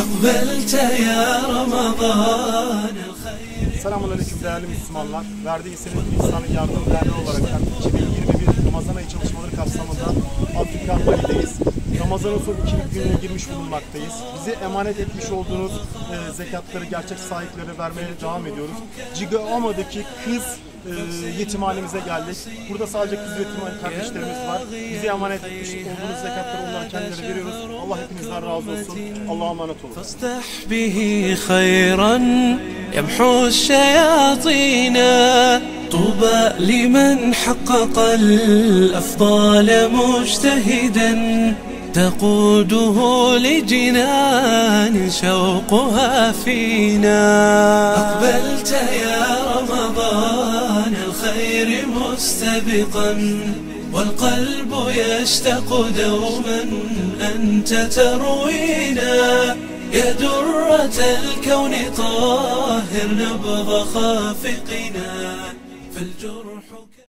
Akbelta ya Ramazan Selamun Aleyküm değerli Müslümanlar. Verdiğisinin insanın yardım derneği olarak 2021 Ramazan ayı çalışmaları kapsamında Afrika Mali'deyiz. Ramazan'ın son ikinci gününe girmiş bulunmaktayız. Bizi emanet etmiş olduğunuz e, zekatları gerçek sahiplere vermeye devam ediyoruz. Cigaoma'daki kız e, yetimhanemize geldik. Burada sadece kız yetimhane kardeşlerimiz var. Bizi emanet etmiş olduğunuz zekatları onlara kendileri veriyoruz. Razı olsun. Allah'a emanet olun. فاصدح به خيرا يمحو الشياطين طوبى لمن حقق الأفضال مجتهدا تقوده لجنان شوقها فينا أقبلت يا رمضان الخير مستبقا والقلب يشتاق دوما أنت تروينا. يا درة الكون طاهر نبض خافقنا. فالجرح